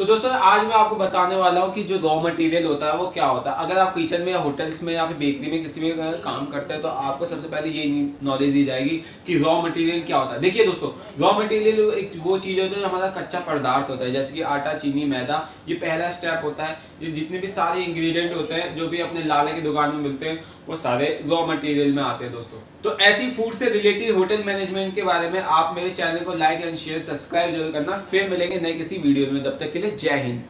तो दोस्तों, आज मैं आपको बताने वाला हूँ कि जो रॉ मटेरियल होता है, वो क्या होता है। अगर आप किचन में या होटल्स में या फिर बेकरी में किसी में काम करते हैं तो आपको सबसे पहले ये नॉलेज दी जाएगी कि रॉ मटेरियल क्या होता है। देखिए दोस्तों रॉ मटेरियल एक वो चीज़ होती है जो हमारा कच्चा पदार्थ होता है, जैसे कि आटा, चीनी, मैदा, ये पहला स्टेप होता है। ये जितने भी सारे इंग्रेडिएंट होते हैं, जो भी अपने लाले की दुकान में मिलते हैं, वो सारे रॉ मटेरियल में आते हैं दोस्तों। तो ऐसी फ़ूड से रिलेटेड होटल मैनेजमेंट के बारे में आप मेरे चैनल को लाइक एंड शेयर सब्सक्राइब ज़रूर करना। फिर मिलेंगे नए किसी वीडियो में। जब तक के लिए जय हिंद